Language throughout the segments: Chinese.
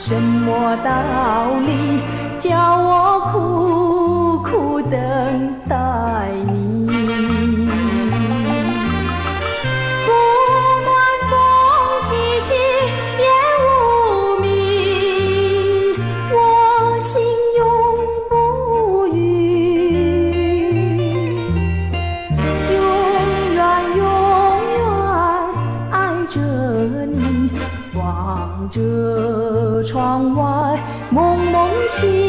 什么道理叫我哭望着窗外，蒙蒙细。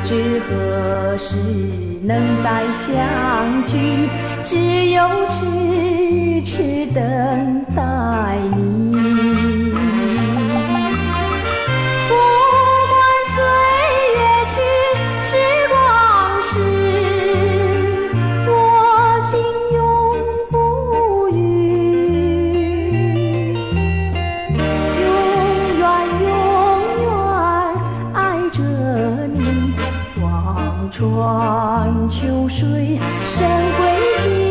不知何时能再相聚？只有痴痴等待你。穿秋水山归尽。